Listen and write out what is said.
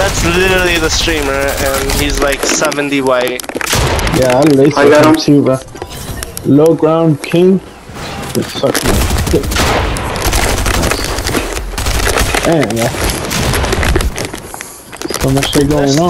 That's literally the streamer, and he's like 70 white. Yeah, I lace I got him too, bro. Low ground king. It sucks. my dick. Nice. Damn, yeah. So much shit going on.